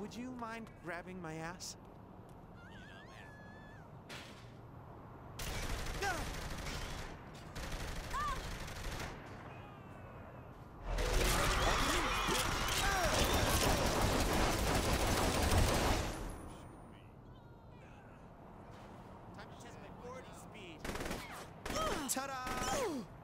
would you mind grabbing my ass? Ta-da!